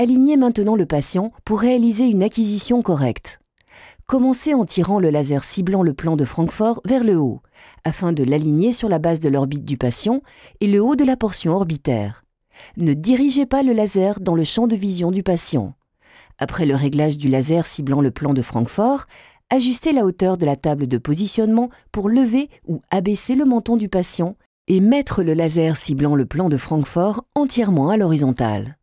Alignez maintenant le patient pour réaliser une acquisition correcte. Commencez en tirant le laser ciblant le plan de Francfort vers le haut, afin de l'aligner sur la base de l'orbite du patient et le haut de la portion orbitaire. Ne dirigez pas le laser dans le champ de vision du patient. Après le réglage du laser ciblant le plan de Francfort, ajustez la hauteur de la table de positionnement pour lever ou abaisser le menton du patient et mettre le laser ciblant le plan de Francfort entièrement à l'horizontale.